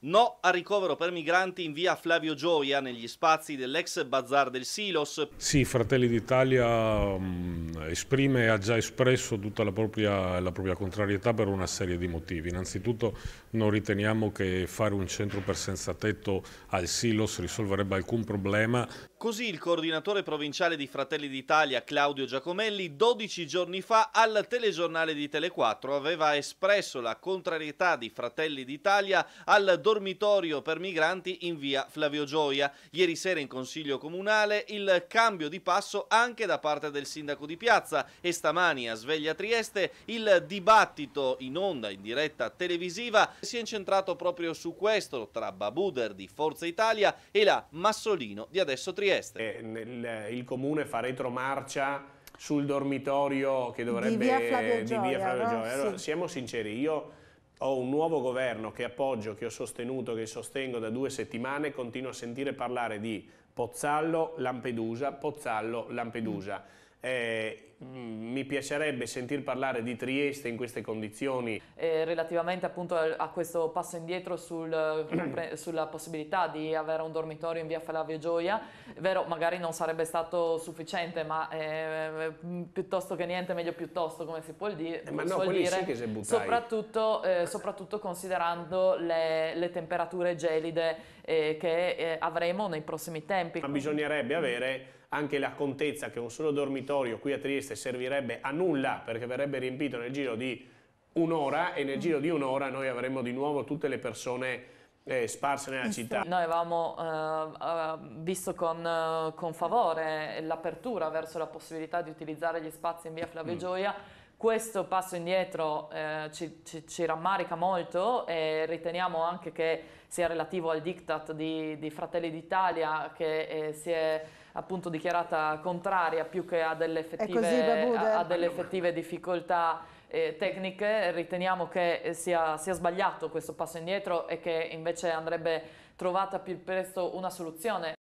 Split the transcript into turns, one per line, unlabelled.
No a ricovero per migranti in via Flavio Gioia negli spazi dell'ex bazar del Silos.
Sì, Fratelli d'Italia um, esprime e ha già espresso tutta la propria, la propria, contrarietà per una serie di motivi. Innanzitutto non riteniamo che fare un centro per senza tetto al Silos risolverebbe alcun problema.
Così il coordinatore provinciale di Fratelli d'Italia Claudio Giacomelli 12 giorni fa al telegiornale di Tele4 aveva espresso la contrarietà di Fratelli d'Italia al dormitorio per migranti in via Flavio Gioia. Ieri sera in Consiglio Comunale il cambio di passo anche da parte del sindaco di piazza e stamani a Sveglia Trieste il dibattito in onda in diretta televisiva si è incentrato proprio su questo tra Babuder di Forza Italia e la Massolino di Adesso Trieste.
Eh, il comune fa retromarcia sul dormitorio che dovrebbe
di via Flavio Gioia.
Via Flavio
no?
Gioia. Allora,
sì.
siamo sinceri, io ho un nuovo governo che appoggio, che ho sostenuto, che sostengo da due settimane, continuo a sentire parlare di Pozzallo, Lampedusa, Pozzallo, Lampedusa. Eh, mi piacerebbe sentir parlare di Trieste in queste condizioni.
Eh, relativamente appunto a questo passo indietro sul, sulla possibilità di avere un dormitorio in via Flavio Gioia, è vero magari non sarebbe stato sufficiente ma eh, piuttosto che niente meglio piuttosto come si può dire,
eh, ma no,
dire
sì che si
soprattutto, eh, soprattutto, considerando le, le temperature gelide eh, che eh, avremo nei prossimi tempi.
Ma bisognerebbe avere anche la contezza che un solo dormitorio qui a Trieste servirebbe a nulla perché verrebbe riempito nel giro di un'ora e nel giro di un'ora noi avremmo di nuovo tutte le persone eh, sparse nella città.
Noi avevamo eh, visto con, eh, con favore l'apertura verso la possibilità di utilizzare gli spazi in via Flavio mm. Questo passo indietro eh, ci, ci, ci, rammarica molto e riteniamo anche che sia relativo al diktat di, di Fratelli d'Italia che eh, si è appunto dichiarata contraria più che a delle effettive, a, a delle effettive difficoltà eh, tecniche, riteniamo che sia, sia, sbagliato questo passo indietro e che invece andrebbe trovata più presto una soluzione